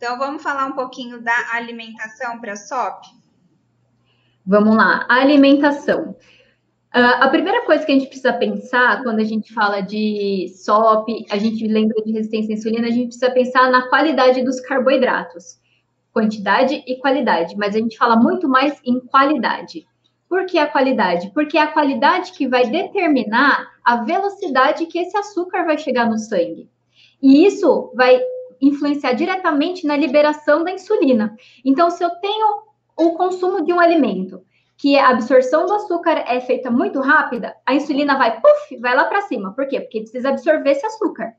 Então, vamos falar um pouquinho da alimentação para a SOP? Vamos lá, a alimentação. Uh, a primeira coisa que a gente precisa pensar quando a gente fala de SOP, a gente lembra de resistência à insulina, a gente precisa pensar na qualidade dos carboidratos, quantidade e qualidade, mas a gente fala muito mais em qualidade. Por que a qualidade? Porque é a qualidade que vai determinar a velocidade que esse açúcar vai chegar no sangue. E isso vai influenciar diretamente na liberação da insulina. Então, se eu tenho o consumo de um alimento que a absorção do açúcar é feita muito rápida, a insulina vai, puff, vai lá para cima. Por quê? Porque precisa absorver esse açúcar.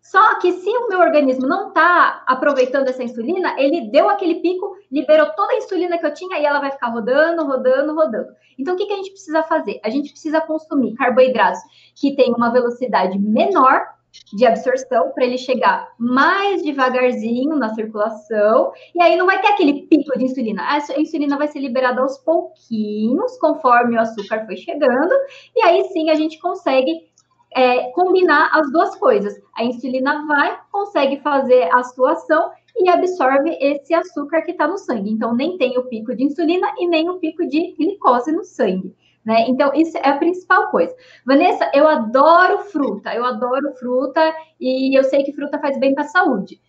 Só que se o meu organismo não está aproveitando essa insulina, ele deu aquele pico, liberou toda a insulina que eu tinha e ela vai ficar rodando, rodando, rodando. Então, o que, que a gente precisa fazer? A gente precisa consumir carboidratos que têm uma velocidade menor de absorção para ele chegar mais devagarzinho na circulação e aí não vai ter aquele pico de insulina. A insulina vai ser liberada aos pouquinhos, conforme o açúcar foi chegando, e aí sim a gente consegue é, combinar as duas coisas. A insulina vai, consegue fazer a atuação e absorve esse açúcar que está no sangue. Então, nem tem o pico de insulina e nem o pico de glicose no sangue. Né? Então, isso é a principal coisa. Vanessa, eu adoro fruta, eu adoro fruta e eu sei que fruta faz bem para a saúde.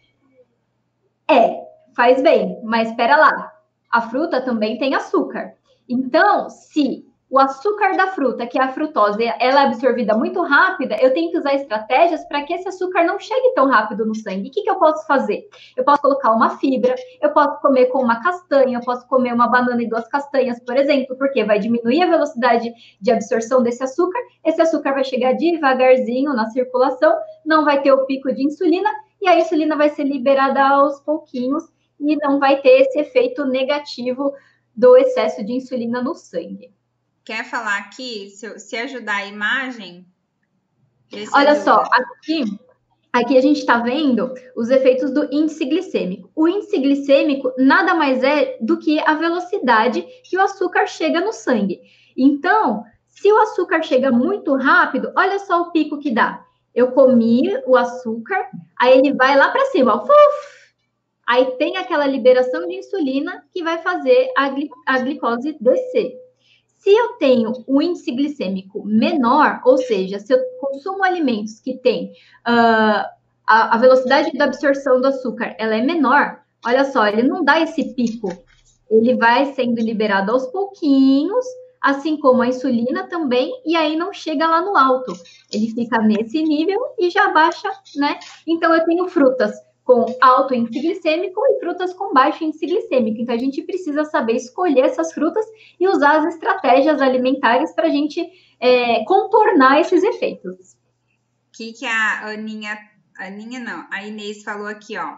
É, faz bem, mas espera lá. A fruta também tem açúcar. Então, se o açúcar da fruta, que é a frutose, ela é absorvida muito rápida, eu tenho que usar estratégias para que esse açúcar não chegue tão rápido no sangue. O que, que eu posso fazer? Eu posso colocar uma fibra, eu posso comer com uma castanha, eu posso comer uma banana e duas castanhas, por exemplo, porque vai diminuir a velocidade de absorção desse açúcar, esse açúcar vai chegar devagarzinho na circulação, não vai ter o pico de insulina, e a insulina vai ser liberada aos pouquinhos e não vai ter esse efeito negativo do excesso de insulina no sangue. Quer falar aqui, se, se ajudar a imagem? Olha só, aqui, aqui a gente está vendo os efeitos do índice glicêmico. O índice glicêmico nada mais é do que a velocidade que o açúcar chega no sangue. Então, se o açúcar chega muito rápido, olha só o pico que dá. Eu comi o açúcar, aí ele vai lá para cima, ó, aí tem aquela liberação de insulina que vai fazer a, gli a glicose descer. Se eu tenho um índice glicêmico menor, ou seja, se eu consumo alimentos que têm uh, a, a, velocidade da absorção do açúcar ela é menor, olha só, ele não dá esse pico. Ele vai sendo liberado aos pouquinhos, assim como a insulina também, e aí não chega lá no alto. Ele fica nesse nível e já baixa, né? Então eu tenho frutas com alto índice glicêmico e frutas com baixo índice glicêmico. Então, a gente precisa saber escolher essas frutas e usar as estratégias alimentares para a gente é, contornar esses efeitos. O que, que a Aninha, Aninha não, a Inês falou aqui, ó.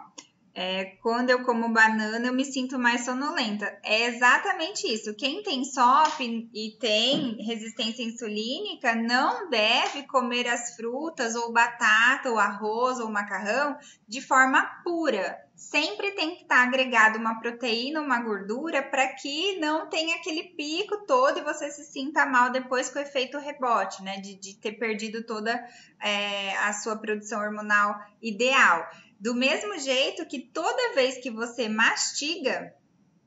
É, quando eu como banana, eu me sinto mais sonolenta. É exatamente isso. Quem tem SOP e tem resistência insulínica não deve comer as frutas, ou batata, ou arroz, ou macarrão de forma pura. Sempre tem que estar agregado uma proteína, uma gordura, para que não tenha aquele pico todo e você se sinta mal depois com o efeito rebote, né? De, de ter perdido toda é, a sua produção hormonal ideal. Do mesmo jeito que toda vez que você mastiga,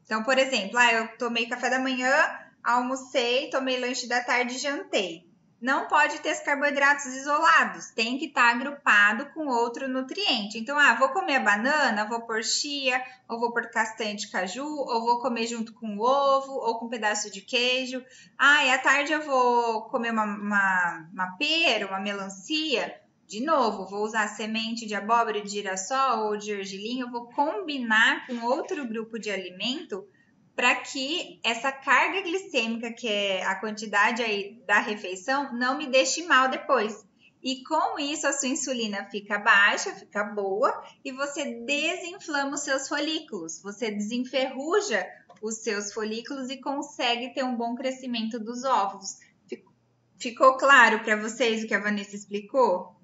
então, por exemplo, ah, eu tomei café da manhã, almocei, tomei lanche da tarde e jantei. Não pode ter os carboidratos isolados, tem que estar tá agrupado com outro nutriente. Então, ah, vou comer banana, vou pôr chia, ou vou pôr castanha de caju, ou vou comer junto com ovo, ou com um pedaço de queijo. Ah, e à tarde eu vou comer uma, uma, uma pera, uma melancia de novo, vou usar semente de abóbora de girassol ou de ergelim, eu vou combinar com outro grupo de alimento para que essa carga glicêmica, que é a quantidade aí da refeição, não me deixe mal depois. E com isso a sua insulina fica baixa, fica boa e você desinflama os seus folículos, você desenferruja os seus folículos e consegue ter um bom crescimento dos óvulos. Ficou claro para vocês o que a Vanessa explicou?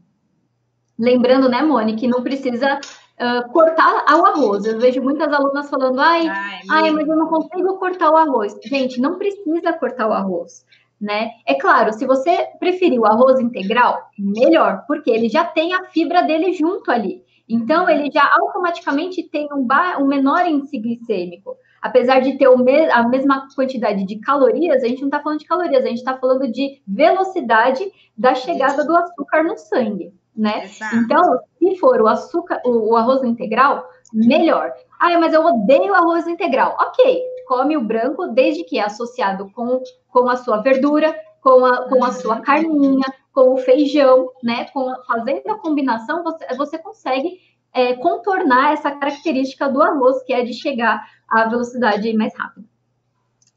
Lembrando, né, Mônica, que não precisa uh, cortar o arroz. Eu vejo muitas alunas falando, ai, ai, ai, mas eu não consigo cortar o arroz. Gente, não precisa cortar o arroz. Né? É claro, se você preferir o arroz integral, melhor, porque ele já tem a fibra dele junto ali. Então, ele já automaticamente tem um, um menor índice glicêmico. Apesar de ter me a mesma quantidade de calorias, a gente não está falando de calorias, a gente está falando de velocidade da chegada do açúcar no sangue, né? Exato. Então, se for o açúcar, o, o arroz integral, melhor. Ah, mas eu odeio arroz integral. Ok, come o branco desde que é associado com, com a sua verdura, com a, com a sua carninha, com o feijão, né? Com, fazendo a combinação, você, você consegue é, contornar essa característica do arroz, que é de chegar à velocidade mais rápida.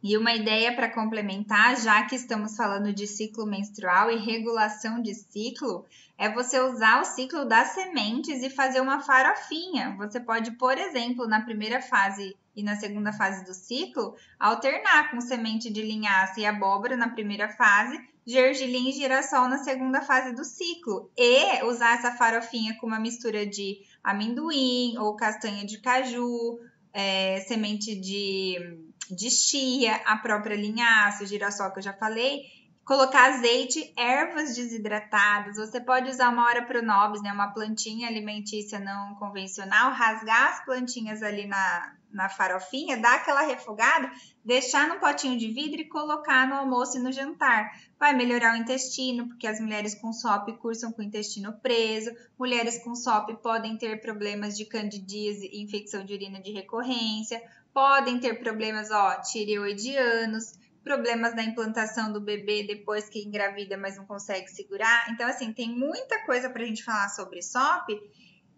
E uma ideia para complementar, já que estamos falando de ciclo menstrual e regulação de ciclo, é você usar o ciclo das sementes e fazer uma farofinha. Você pode, por exemplo, na primeira fase e na segunda fase do ciclo, alternar com semente de linhaça e abóbora na primeira fase, gergelim e girassol na segunda fase do ciclo. E usar essa farofinha com uma mistura de amendoim ou castanha de caju, é, semente de de chia, a própria linhaça, girassol que eu já falei, colocar azeite, ervas desidratadas. Você pode usar uma hora pronobis, né, uma plantinha alimentícia não convencional, rasgar as plantinhas ali na, na farofinha, dar aquela refogada, deixar no potinho de vidro e colocar no almoço e no jantar. Vai melhorar o intestino, porque as mulheres com SOP cursam com o intestino preso. Mulheres com SOP podem ter problemas de candidíase e infecção de urina de recorrência podem ter problemas ó, tireoidianos, problemas na implantação do bebê depois que engravida, mas não consegue segurar. Então, assim, tem muita coisa para a gente falar sobre SOP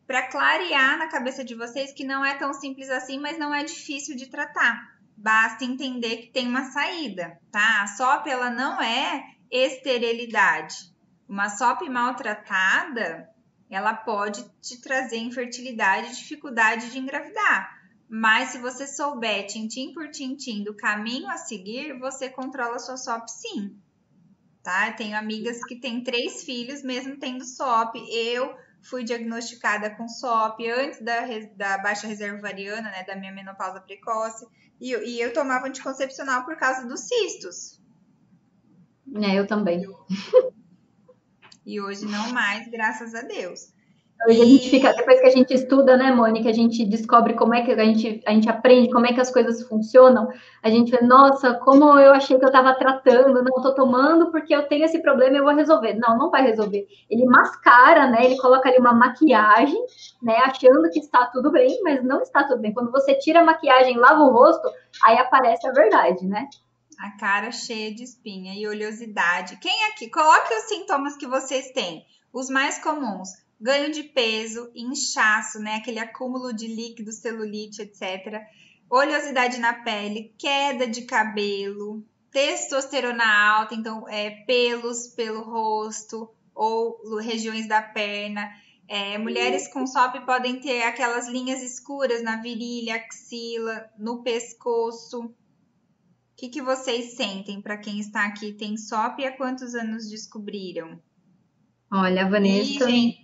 para clarear na cabeça de vocês que não é tão simples assim, mas não é difícil de tratar. Basta entender que tem uma saída, tá? A SOP ela não é esterilidade. Uma SOP maltratada, ela pode te trazer infertilidade e dificuldade de engravidar. Mas se você souber, tintim por tintim, do caminho a seguir, você controla sua SOP sim. Tá? Eu tenho amigas que têm três filhos, mesmo tendo SOP. Eu fui diagnosticada com SOP antes da, da baixa reserva ovariana, né, da minha menopausa precoce. E, e eu tomava anticoncepcional por causa dos cistos. É, eu também. E hoje não mais, graças a Deus. A gente fica, depois que a gente estuda, né, Mônica, a gente descobre como é que a gente, a gente aprende, como é que as coisas funcionam, a gente vê, nossa, como eu achei que eu estava tratando, não estou tomando porque eu tenho esse problema e eu vou resolver. Não, não vai resolver. Ele mascara, né, ele coloca ali uma maquiagem, né, achando que está tudo bem, mas não está tudo bem. Quando você tira a maquiagem, lava o rosto, aí aparece a verdade, né? A cara cheia de espinha e oleosidade. Quem aqui? Coloque os sintomas que vocês têm. Os mais comuns ganho de peso, inchaço, né? Aquele acúmulo de líquido, celulite, etc. Oleosidade na pele, queda de cabelo, testosterona alta, então é, pelos pelo rosto ou regiões da perna. É, mulheres com SOP podem ter aquelas linhas escuras na virilha, axila, no pescoço. O que, que vocês sentem para quem está aqui tem SOP e há quantos anos descobriram? Olha, Vanessa. E,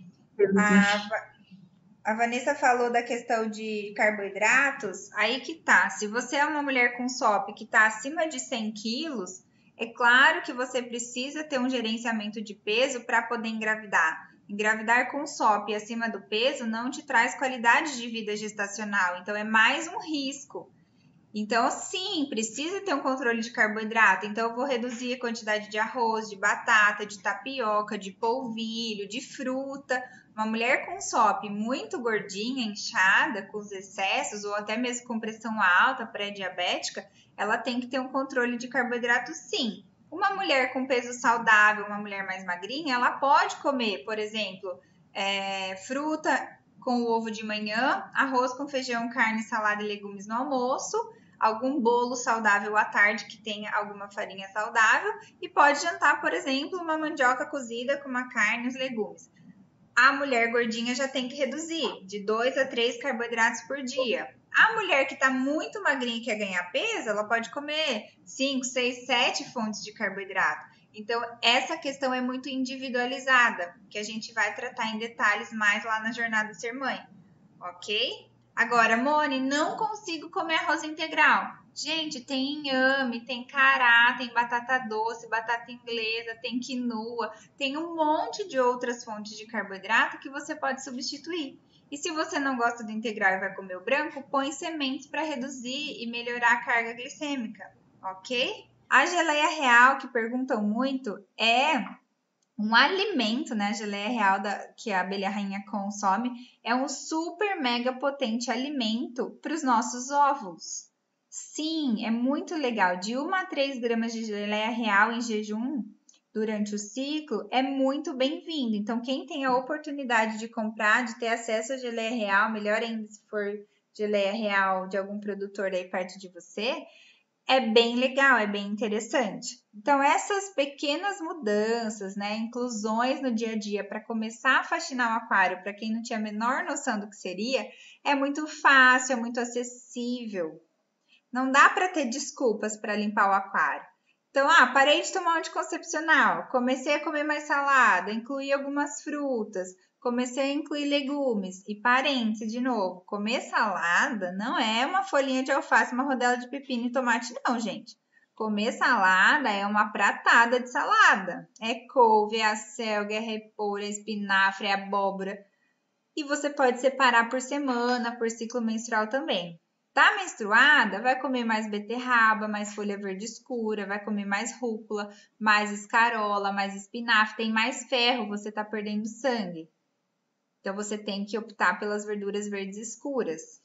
a, a Vanessa falou da questão de carboidratos, aí que tá. Se você é uma mulher com SOP que está acima de 100 quilos, é claro que você precisa ter um gerenciamento de peso para poder engravidar. Engravidar com SOP acima do peso não te traz qualidade de vida gestacional, então é mais um risco. Então, sim, precisa ter um controle de carboidrato. Então, eu vou reduzir a quantidade de arroz, de batata, de tapioca, de polvilho, de fruta, uma mulher com SOP muito gordinha, inchada, com os excessos, ou até mesmo com pressão alta, pré-diabética, ela tem que ter um controle de carboidrato sim. Uma mulher com peso saudável, uma mulher mais magrinha, ela pode comer, por exemplo, é, fruta com o ovo de manhã, arroz com feijão, carne, salada e legumes no almoço, algum bolo saudável à tarde que tenha alguma farinha saudável e pode jantar, por exemplo, uma mandioca cozida com uma carne e os legumes a mulher gordinha já tem que reduzir de 2 a 3 carboidratos por dia. A mulher que está muito magrinha e quer ganhar peso, ela pode comer 5, 6, 7 fontes de carboidrato. Então, essa questão é muito individualizada, que a gente vai tratar em detalhes mais lá na jornada Ser Mãe, ok? Agora, Mone, não consigo comer arroz integral. Gente, tem inhame, tem cará, tem batata doce, batata inglesa, tem quinoa, tem um monte de outras fontes de carboidrato que você pode substituir. E se você não gosta do integral e vai comer o branco, põe sementes para reduzir e melhorar a carga glicêmica, ok? A geleia real, que perguntam muito, é um alimento, né? A geleia real da, que a abelha rainha consome é um super mega potente alimento para os nossos ovos. Sim, é muito legal. De 1 a 3 gramas de geleia real em jejum durante o ciclo é muito bem-vindo. Então, quem tem a oportunidade de comprar, de ter acesso à geleia real, melhor ainda se for geleia real de algum produtor aí perto de você, é bem legal, é bem interessante. Então, essas pequenas mudanças, né, inclusões no dia a dia para começar a faxinar o aquário, para quem não tinha a menor noção do que seria, é muito fácil, é muito acessível. Não dá para ter desculpas para limpar o aquário. Então, ah, parei de tomar anticoncepcional, comecei a comer mais salada, incluí algumas frutas, comecei a incluir legumes. E parênteses, de novo, comer salada não é uma folhinha de alface, uma rodela de pepino e tomate, não, gente. Comer salada é uma pratada de salada. É couve, é acelga, é repolho, é espinafre, é abóbora. E você pode separar por semana, por ciclo menstrual também. Tá menstruada, vai comer mais beterraba, mais folha verde escura, vai comer mais rúcula, mais escarola, mais espinafre, tem mais ferro, você tá perdendo sangue. Então você tem que optar pelas verduras verdes escuras.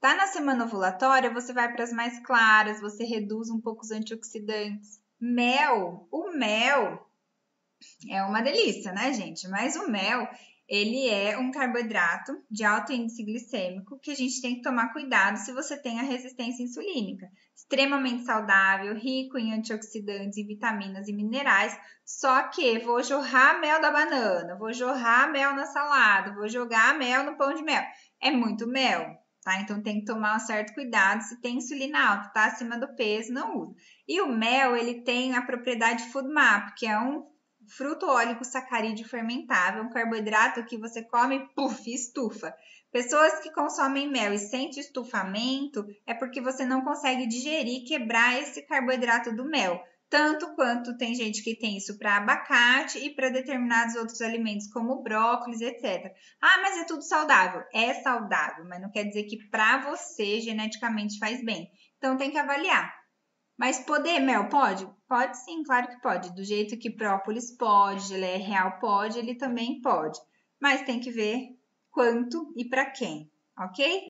Tá na semana ovulatória, você vai para as mais claras, você reduz um pouco os antioxidantes. Mel, o mel é uma delícia, né, gente? Mas o mel, ele é um carboidrato de alto índice glicêmico que a gente tem que tomar cuidado se você tem a resistência insulínica. Extremamente saudável, rico em antioxidantes e vitaminas e minerais, só que vou jorrar mel da banana, vou jorrar mel na salada, vou jogar mel no pão de mel. É muito mel, tá? Então tem que tomar um certo cuidado. Se tem insulina alta, tá acima do peso, não usa. E o mel, ele tem a propriedade FODMAP, que é um fruto ólico sacarídeo fermentável, um carboidrato que você come, puf, estufa. Pessoas que consomem mel e sentem estufamento é porque você não consegue digerir, quebrar esse carboidrato do mel. Tanto quanto tem gente que tem isso para abacate e para determinados outros alimentos, como brócolis, etc. Ah, mas é tudo saudável. É saudável, mas não quer dizer que para você geneticamente faz bem. Então tem que avaliar. Mas poder, Mel, pode? Pode sim, claro que pode. Do jeito que própolis pode, geleia real pode, ele também pode. Mas tem que ver quanto e para quem, ok?